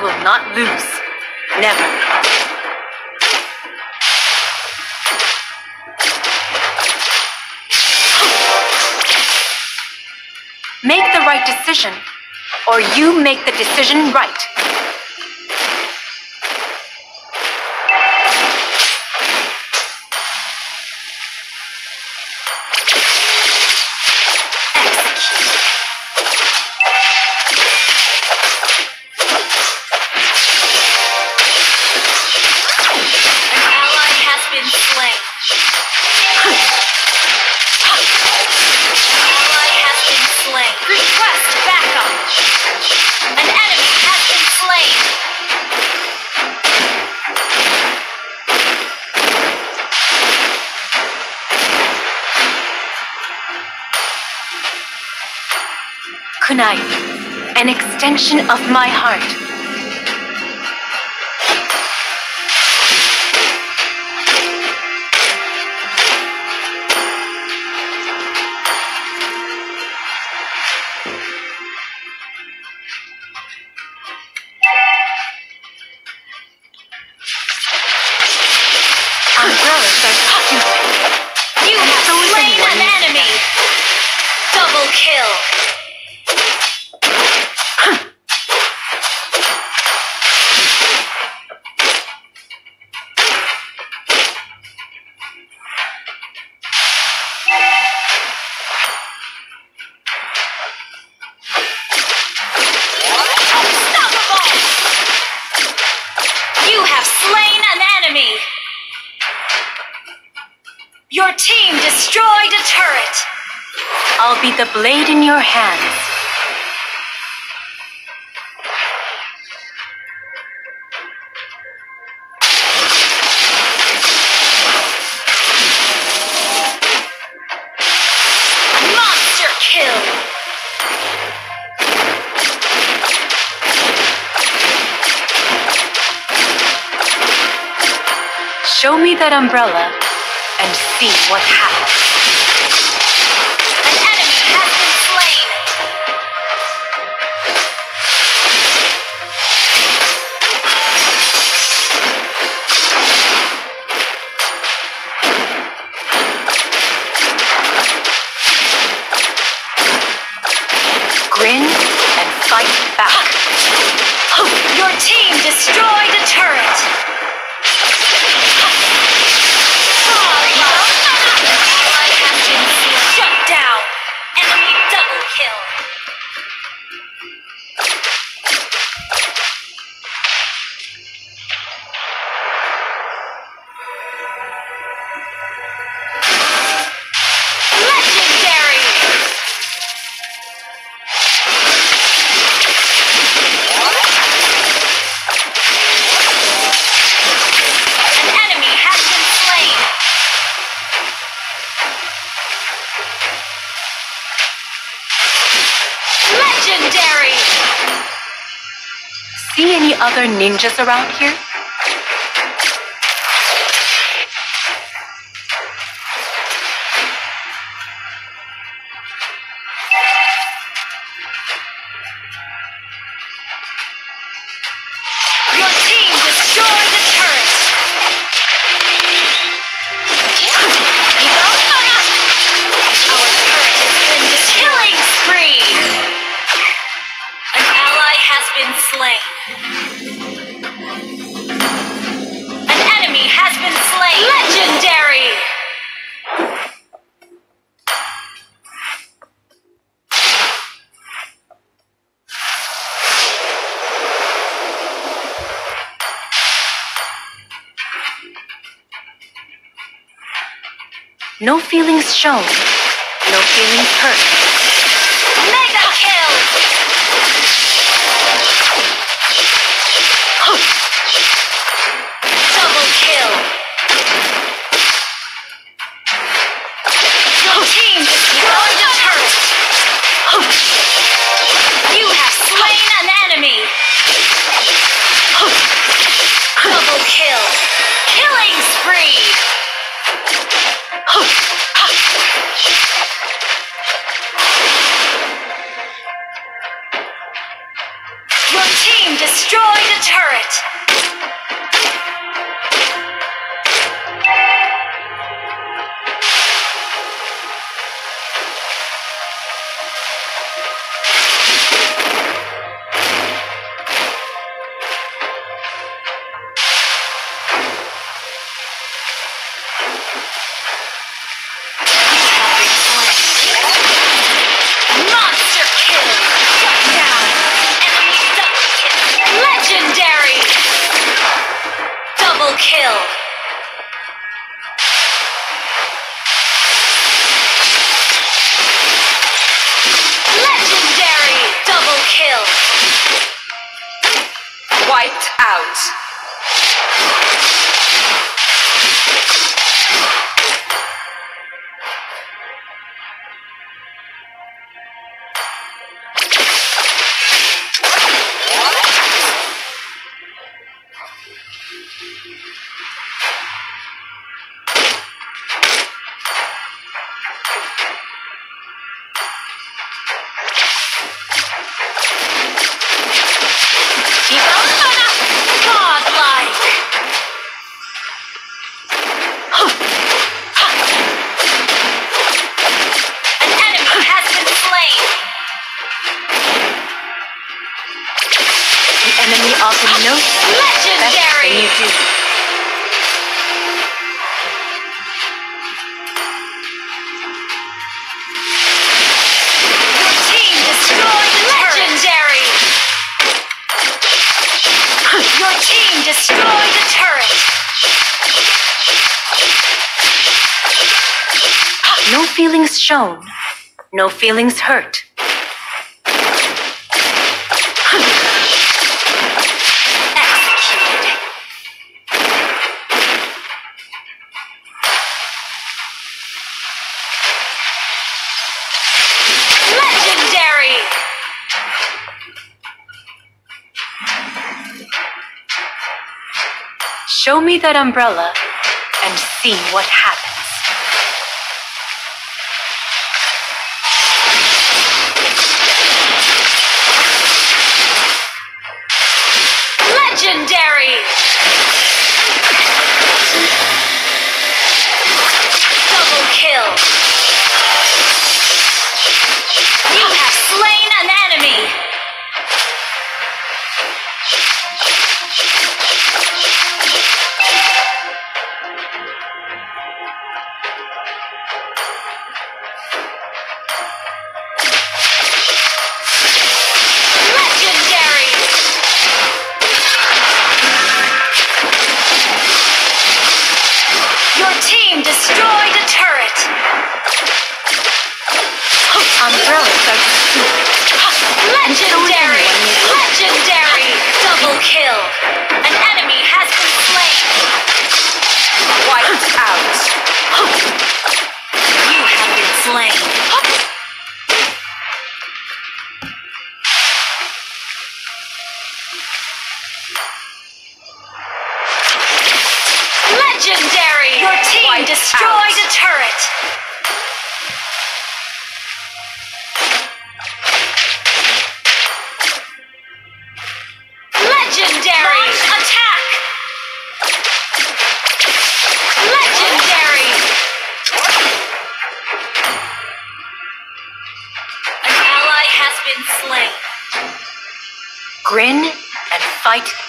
Will not lose. Never. Make the right decision, or you make the decision right. Kunai, an extension of my heart. You have slain an enemy. Double kill. Unstoppable! You have slain an enemy. Your team destroyed a turret. I'll be the blade in your hands. Monster kill. Show me that umbrella and see what happens. other ninjas around here? slain. An enemy has been slain. Legendary! No feelings shown, no feelings hurt. Mega kill! kill. shown, no feelings hurt. Show me that umbrella and see what happens.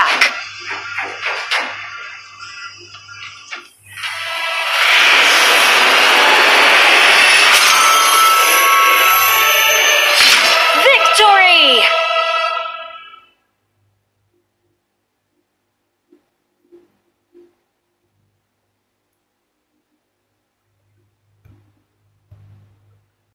back.